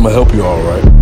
I'm gonna help you all right.